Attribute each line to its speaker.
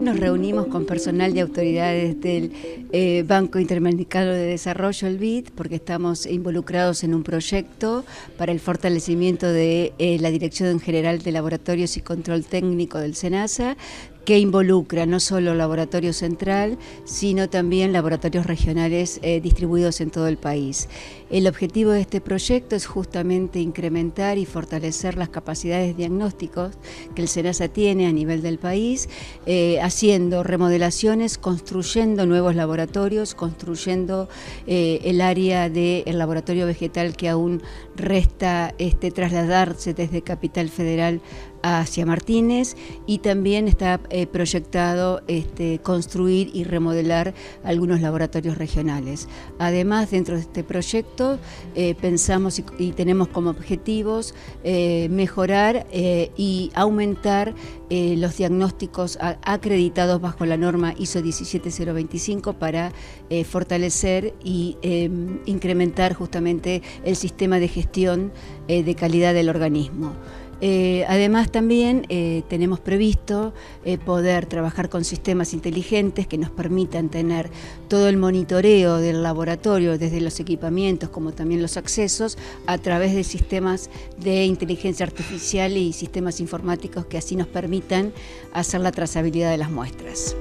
Speaker 1: Nos reunimos con personal de autoridades del eh, Banco Interamericano de Desarrollo, el BID, porque estamos involucrados en un proyecto para el fortalecimiento de eh, la Dirección General de Laboratorios y Control Técnico del SENASA, que involucra no solo laboratorio central, sino también laboratorios regionales eh, distribuidos en todo el país. El objetivo de este proyecto es justamente incrementar y fortalecer las capacidades diagnósticos que el SENASA tiene a nivel del país, eh, haciendo remodelaciones, construyendo nuevos laboratorios, construyendo eh, el área del laboratorio vegetal que aún resta este, trasladarse desde Capital Federal hacia Martínez y también está eh, proyectado este, construir y remodelar algunos laboratorios regionales. Además, dentro de este proyecto eh, pensamos y, tenemos como objetivos eh, mejorar y aumentar los diagnósticos acreditados bajo la norma ISO 17025 para fortalecer y em, incrementar justamente el sistema de gestión de calidad del organismo. Eh, además también eh, tenemos previsto eh, poder trabajar con sistemas inteligentes que nos permitan tener todo el monitoreo del laboratorio, desde los equipamientos como también los accesos, a través de sistemas de inteligencia artificial y sistemas informáticos que así nos permitan hacer la trazabilidad de las muestras.